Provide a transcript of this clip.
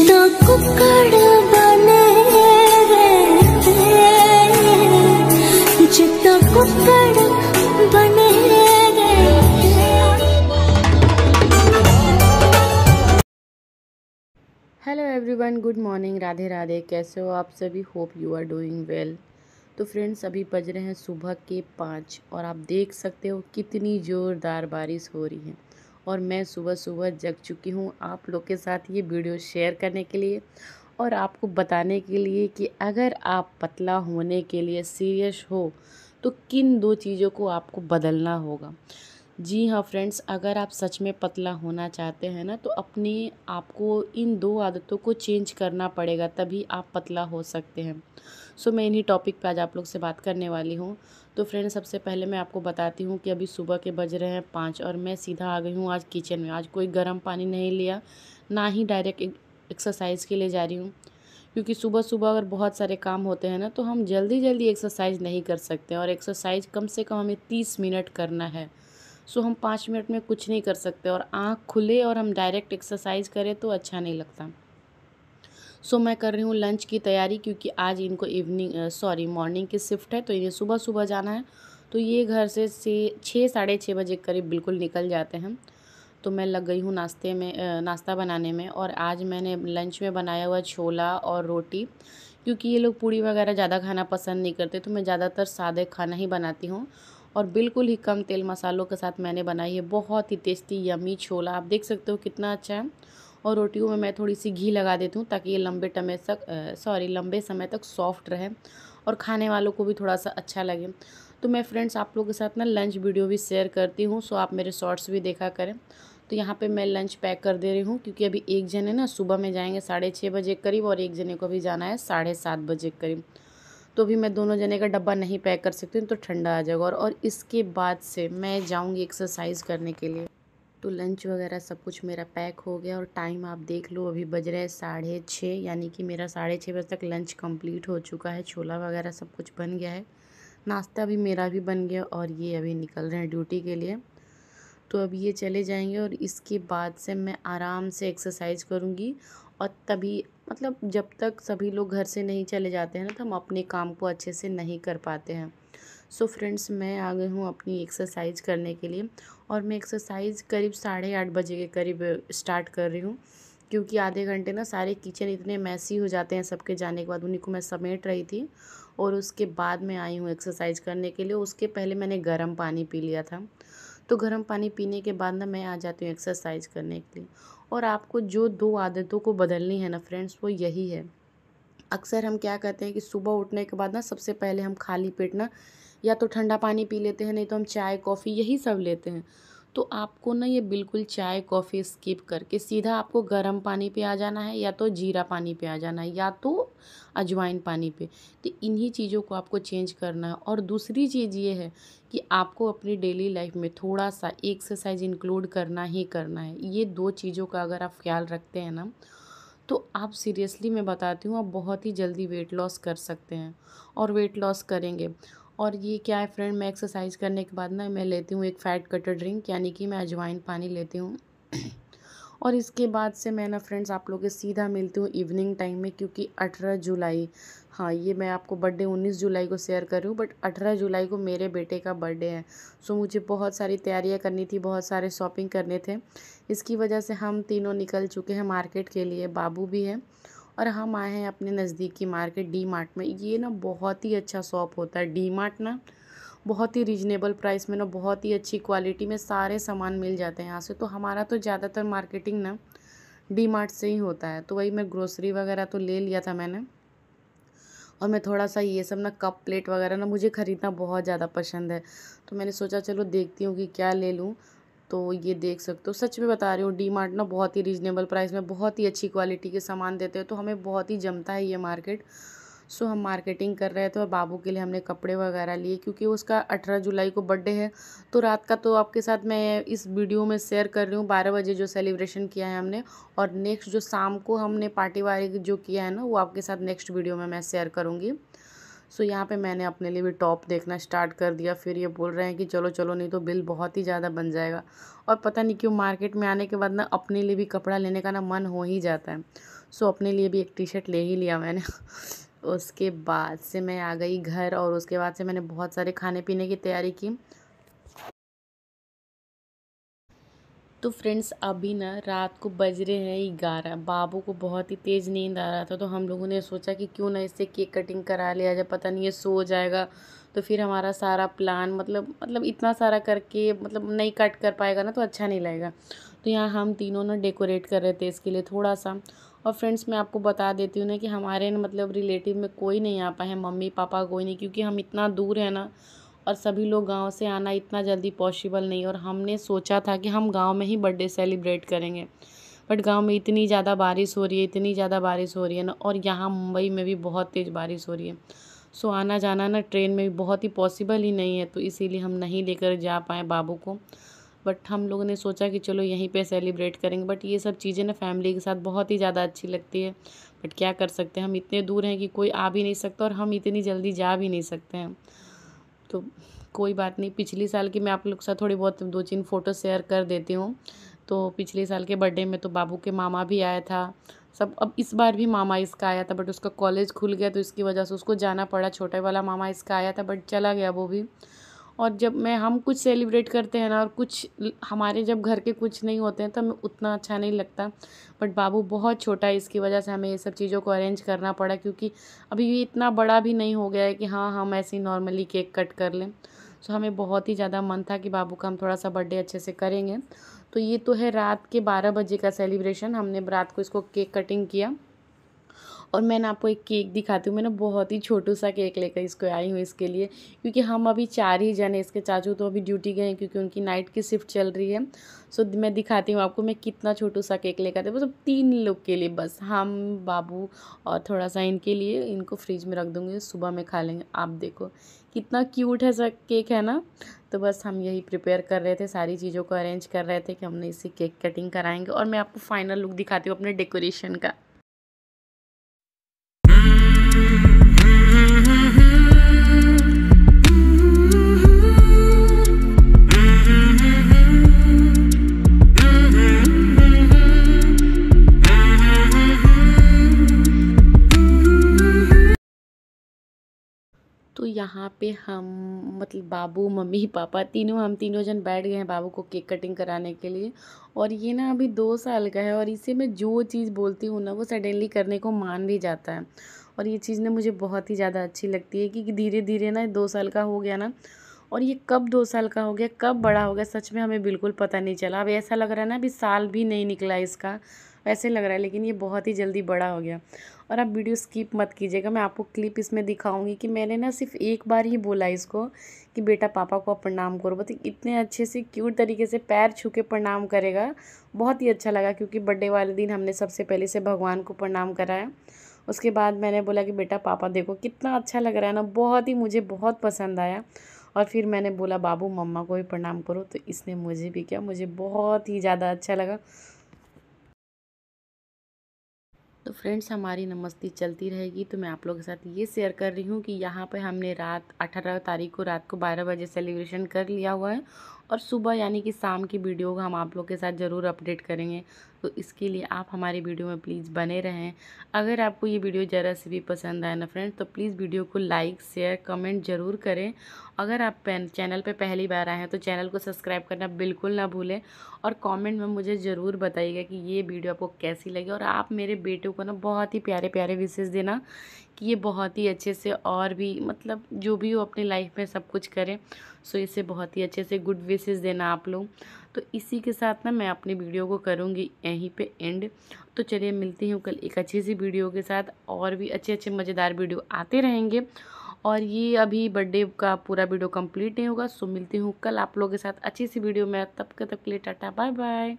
Hello everyone good morning Radhe Radhe, कैसे हो आप सभी? Hope you are doing well तो फ्रेंड्स अभी बज रहे हैं सुबह के पाँच और आप देख सकते हो कितनी ज़ोरदार बारिश हो रही है। और मैं सुबह सुबह जग चुकी हूँ आप लोग के साथ ये वीडियो शेयर करने के लिए और आपको बताने के लिए कि अगर आप पतला होने के लिए सीरियस हो तो किन दो चीज़ों को आपको बदलना होगा? जी हाँ फ्रेंड्स, अगर आप सच में पतला होना चाहते हैं ना तो अपने आपको इन दो आदतों को चेंज करना पड़ेगा, तभी आप पतला हो सकते हैं। सो मैं इन्हीं टॉपिक पे आज आप लोग से बात करने वाली हूँ। तो फ्रेंड्स सबसे पहले मैं आपको बताती हूँ कि अभी सुबह के बज रहे हैं पाँच और मैं सीधा आ गई हूँ आज किचन में। आज कोई गर्म पानी नहीं लिया, ना ही डायरेक्ट एक्सरसाइज के लिए जा रही हूँ। क्योंकि सुबह सुबह अगर बहुत सारे काम होते हैं ना तो हम जल्दी जल्दी एक्सरसाइज नहीं कर सकते और एक्सरसाइज कम से कम हमें तीस मिनट करना है। सो हम पाँच मिनट में कुछ नहीं कर सकते और आँख खुले और हम डायरेक्ट एक्सरसाइज करें तो अच्छा नहीं लगता। सो मैं कर रही हूँ लंच की तैयारी क्योंकि आज इनको इवनिंग सॉरी मॉर्निंग की शिफ्ट है तो इन्हें सुबह सुबह जाना है। तो ये घर से से छः, साढ़े छः बजे करीब बिल्कुल निकल जाते हैं। तो मैं लग गई हूँ नाश्ते में नाश्ता बनाने में और आज मैंने लंच में बनाया हुआ छोला और रोटी क्योंकि ये लोग पूड़ी वगैरह ज़्यादा खाना पसंद नहीं करते तो मैं ज़्यादातर सादे खाना ही बनाती हूँ। और बिल्कुल ही कम तेल मसालों के साथ मैंने बनाई है, बहुत ही टेस्टी यमी छोला। आप देख सकते हो कितना अच्छा है। और रोटियों में मैं थोड़ी सी घी लगा देती हूँ ताकि ये लंबे टमे तक सॉरी लंबे समय तक सॉफ्ट रहे और खाने वालों को भी थोड़ा सा अच्छा लगे। तो मैं फ्रेंड्स आप लोगों के साथ ना लंच वीडियो भी शेयर करती हूँ सो आप मेरे शॉर्ट्स भी देखा करें। तो यहाँ पे मैं लंच पैक कर दे रही हूँ क्योंकि अभी एक जने ना सुबह में जाएँगे साढ़े छः बजे करीब और एक जने को भी जाना है साढ़े सात बजे करीब। तो भी मैं दोनों जने का डब्बा नहीं पैक कर सकती हूँ तो ठंडा आ जाएगा और इसके बाद से मैं जाऊँगी एक्सरसाइज करने के लिए। तो लंच वगैरह सब कुछ मेरा पैक हो गया और टाइम आप देख लो, अभी बज रहे हैं साढ़े छः, यानी कि मेरा साढ़े छः बजे तक लंच कंप्लीट हो चुका है। छोला वगैरह सब कुछ बन गया है। नाश्ता भी मेरा भी बन गया और ये अभी निकल रहे हैं ड्यूटी के लिए। तो अब ये चले जाएँगे और इसके बाद से मैं आराम से एक्सरसाइज करूँगी और तभी मतलब जब तक सभी लोग घर से नहीं चले जाते हैं ना तो हम अपने काम को अच्छे से नहीं कर पाते हैं। सो so फ्रेंड्स मैं आ गई हूँ अपनी एक्सरसाइज करने के लिए और मैं एक्सरसाइज करीब साढ़े आठ बजे के करीब स्टार्ट कर रही हूँ। क्योंकि आधे घंटे ना सारे किचन इतने मैसी हो जाते हैं सबके जाने के बाद, उन्हीं को मैं समेट रही थी। और उसके बाद मैं आई हूँ एक्सरसाइज करने के लिए। उसके पहले मैंने गर्म पानी पी लिया था। तो गर्म पानी पीने के बाद ना मैं आ जाती हूँ एक्सरसाइज करने के लिए। और आपको जो दो आदतों को बदलनी है ना फ्रेंड्स वो यही है। अक्सर हम क्या कहते हैं कि सुबह उठने के बाद ना सबसे पहले हम खाली पेट ना या तो ठंडा पानी पी लेते हैं, नहीं तो हम चाय, कॉफ़ी यही सब लेते हैं। तो आपको ना ये बिल्कुल चाय, कॉफ़ी स्किप करके सीधा आपको गर्म पानी पे आ जाना है या तो जीरा पानी पे आ जाना है या तो अजवाइन पानी पे। तो इन्हीं चीज़ों को आपको चेंज करना है। और दूसरी चीज़ ये है कि आपको अपनी डेली लाइफ में थोड़ा सा एक्सरसाइज इंक्लूड करना ही करना है। ये दो चीज़ों का अगर आप ख्याल रखते हैं ना तो आप सीरियसली मैं बताती हूँ, आप बहुत ही जल्दी वेट लॉस कर सकते हैं। और वेट लॉस करेंगे। और ये क्या है फ्रेंड मैं एक्सरसाइज करने के बाद ना मैं लेती हूँ एक फ़ैट कटर ड्रिंक यानी कि मैं अजवाइन पानी लेती हूँ। और इसके बाद से मैं ना फ्रेंड्स आप लोगों के सीधा मिलती हूँ इवनिंग टाइम में, क्योंकि अठारह जुलाई हाँ ये मैं आपको बर्थडे उन्नीस जुलाई को शेयर कर रही हूँ बट अठारह जुलाई को मेरे बेटे का बर्थडे है। सो मुझे बहुत सारी तैयारियाँ करनी थी, बहुत सारे शॉपिंग करने थे। इसकी वजह से हम तीनों निकल चुके हैं मार्केट के लिए, बाबू भी है। और हम आए हैं अपने नज़दीक मार्केट डी मार्ट में। ये ना बहुत ही अच्छा शॉप होता है। डी मार्ट ना बहुत ही रिजनेबल प्राइस में ना बहुत ही अच्छी क्वालिटी में सारे सामान मिल जाते हैं यहाँ से। तो हमारा तो ज़्यादातर मार्केटिंग ना डी मार्ट से ही होता है। तो वही मैं ग्रोसरी वगैरह तो ले लिया था मैंने। और मैं थोड़ा सा ये सब ना कप प्लेट वगैरह ना मुझे ख़रीदना बहुत ज़्यादा पसंद है। तो मैंने सोचा चलो देखती हूँ कि क्या ले लूँ। तो ये देख सकते हो। सच में बता रही हूँ डी मार्ट ना बहुत ही रीजनेबल प्राइस में बहुत ही अच्छी क्वालिटी के सामान देते हैं तो हमें बहुत ही जमता है ये मार्केट सो हम मार्केटिंग कर रहे थे और बाबू के लिए हमने कपड़े वगैरह लिए, क्योंकि उसका अठारह जुलाई को बर्थडे है। तो रात का तो आपके साथ मैं इस वीडियो में शेयर कर रही हूँ, बारह बजे जो सेलिब्रेशन किया है हमने, और नेक्स्ट जो शाम को हमने पार्टी वार्टी जो किया है ना, वो आपके साथ नेक्स्ट वीडियो में मैं शेयर करूँगी। सो यहाँ पे मैंने अपने लिए भी टॉप देखना स्टार्ट कर दिया। फिर ये बोल रहे हैं कि चलो चलो, नहीं तो बिल बहुत ही ज़्यादा बन जाएगा। और पता नहीं क्यों मार्केट में आने के बाद ना अपने लिए भी कपड़ा लेने का ना मन हो ही जाता है। सो अपने लिए भी एक टी शर्ट ले ही लिया मैंने। उसके बाद से मैं आ गई घर और उसके बाद से मैंने बहुत सारे खाने पीने की तैयारी की। तो फ्रेंड्स, अभी ना रात को बज रहे हैं ग्यारह। बाबू को बहुत ही तेज़ नींद आ रहा था तो हम लोगों ने सोचा कि क्यों ना इससे केक कटिंग करा लिया जाए, पता नहीं ये सो जाएगा। तो फिर हमारा सारा प्लान मतलब मतलब इतना सारा करके मतलब नहीं कट कर पाएगा ना तो अच्छा नहीं लगेगा। तो यहाँ हम तीनों ना डेकोरेट कर रहे थे इसके लिए थोड़ा सा। और फ्रेंड्स, मैं आपको बता देती हूँ ना कि हमारे मतलब रिलेटिव में कोई नहीं आ पाए मम्मी, पापा कोई नहीं, क्योंकि हम इतना दूर है ना और सभी लोग गाँव से आना इतना जल्दी पॉसिबल नहीं और हमने सोचा था कि हम गाँव में ही बर्थडे सेलिब्रेट करेंगे। बट गाँव में इतनी ज़्यादा बारिश हो रही है, इतनी ज़्यादा बारिश हो रही है ना और यहाँ मुंबई में भी बहुत तेज़ बारिश हो रही है। सो आना जाना ना ट्रेन में भी बहुत ही पॉसिबल ही नहीं है तो इसीलिए हम नहीं लेकर जा पाए बाबू को। बट हम लोगों ने सोचा कि चलो यहीं पे सेलिब्रेट करेंगे बट ये सब चीज़ें ना फैमिली के साथ बहुत ही ज़्यादा अच्छी लगती है। बट क्या कर सकते हैं, हम इतने दूर हैं कि कोई आ भी नहीं सकता और हम इतनी जल्दी जा भी नहीं सकते हैं। तो कोई बात नहीं, पिछले साल की मैं आप लोग साथ थोड़ी बहुत दो तीन फ़ोटो शेयर कर देती हूँ। तो पिछले साल के बर्थडे में तो बाबू के मामा भी आया था। सब, अब इस बार भी मामा इसका आया था, बट उसका कॉलेज खुल गया तो इसकी वजह से उसको जाना पड़ा। छोटे वाला मामा इसका आया था, बट चला गया वो भी। और जब मैं, हम कुछ सेलिब्रेट करते हैं ना और कुछ हमारे जब घर के कुछ नहीं होते हैं तो हमें उतना अच्छा नहीं लगता। बट बाबू बहुत छोटा है, इसकी वजह से हमें ये सब चीज़ों को अरेंज करना पड़ा क्योंकि अभी ये इतना बड़ा भी नहीं हो गया है कि हाँ हम ऐसे ही नॉर्मली केक कट कर लें। सो हमें बहुत ही ज़्यादा मन था कि बाबू का हम थोड़ा सा बर्थडे अच्छे से करेंगे। तो ये तो है रात के बारह बजे का सेलिब्रेशन हमने रात को इसको केक कटिंग किया। और मैंने आपको एक केक दिखाती हूँ, मैंने बहुत ही छोटू सा केक लेकर इसको आई हूँ इसके लिए, क्योंकि हम अभी चार ही जने इसके चाचू तो अभी ड्यूटी गए हैं, क्योंकि उनकी नाइट की शिफ्ट चल रही है। सो, मैं दिखाती हूँ आपको मैं कितना छोटू सा केक लेकर आती मतलब तीन लोग के लिए बस, हम, बाबू और थोड़ा सा इनके लिए, इनको फ्रिज में रख दूँगी, सुबह में खा लेंगे। आप देखो, कितना क्यूट है सर केक, है ना? तो बस हम यही प्रिपेयर कर रहे थे, सारी चीज़ों को अरेंज कर रहे थे कि हमने इसे केक कटिंग कराएँगे और मैं आपको फाइनल लुक दिखाती हूँ अपने डेकोरेशन का। यहाँ पे हम मतलब बाबू, मम्मी, पापा तीनों, हम तीनों जन बैठ गए हैं बाबू को केक कटिंग कराने के लिए। और ये ना अभी दो साल का है और इसे मैं जो चीज़ बोलती हूँ ना, वो सडनली करने को मान भी जाता है। और ये चीज़ ना मुझे बहुत ही ज़्यादा अच्छी लगती है कि धीरे धीरे ना दो साल का हो गया ना। और ये कब दो साल का हो गया, कब बड़ा हो गया, सच में हमें बिल्कुल पता नहीं चला। अब ऐसा लग रहा है ना अभी साल भी नहीं निकला इसका। वैसे लग रहा है, लेकिन ये बहुत ही जल्दी बड़ा हो गया। और आप वीडियो स्किप मत कीजिएगा, मैं आपको क्लिप इसमें दिखाऊँगी कि मैंने ना सिर्फ़ एक बार ही बोला इसको कि बेटा पापा को आप प्रणाम करो। बस इतने अच्छे से क्यूट तरीके से पैर छू के प्रणाम करेगा, बहुत ही अच्छा लगा, क्योंकि बर्थडे वाले दिन हमने सबसे पहले से भगवान को प्रणाम कराया उसके बाद मैंने बोला कि बेटा पापा देखो, कितना अच्छा लग रहा है ना, बहुत ही मुझे बहुत पसंद आया। और फिर मैंने बोला, बाबू, मम्मा को भी प्रणाम करो। तो इसने मुझे भी किया, मुझे बहुत ही ज़्यादा अच्छा लगा। तो फ्रेंड्स हमारी नमस्ती चलती रहेगी। तो मैं आप लोगों के साथ ये शेयर कर रही हूँ कि यहाँ पे हमने रात अठारह तारीख को रात को बारह बजे सेलिब्रेशन कर लिया हुआ है और सुबह यानी कि शाम की वीडियो हम आप लोग के साथ ज़रूर अपडेट करेंगे। तो इसके लिए आप हमारी वीडियो में प्लीज़ बने रहें। अगर आपको ये वीडियो ज़रा से भी पसंद आए ना फ्रेंड्स तो प्लीज़ वीडियो को लाइक, शेयर, कमेंट ज़रूर करें। अगर आप चैनल पे पहली बार आए हैं तो चैनल को सब्सक्राइब करना बिल्कुल ना भूलें और कमेंट में मुझे ज़रूर बताइएगा कि ये वीडियो आपको कैसी लगी। और आप मेरे बेटे को ना बहुत ही प्यारे प्यारे विशेष देना। कि ये बहुत ही अच्छे से और भी मतलब जो भी हो अपनी लाइफ में सब कुछ करें, सो इसे बहुत ही अच्छे से गुड विशेष देना आप लोग। तो इसी के साथ ना मैं अपनी वीडियो को करूँगी यहीं पे एंड। तो चलिए मिलती हूँ कल एक अच्छी सी वीडियो के साथ। और भी अच्छे अच्छे मज़ेदार वीडियो आते रहेंगे। और ये अभी बर्थडे का पूरा वीडियो कंप्लीट नहीं होगा, सो मिलती हूँ कल आप लोगों के साथ अच्छी सी वीडियो में। तब के तब के लिए टाटा बाय बाय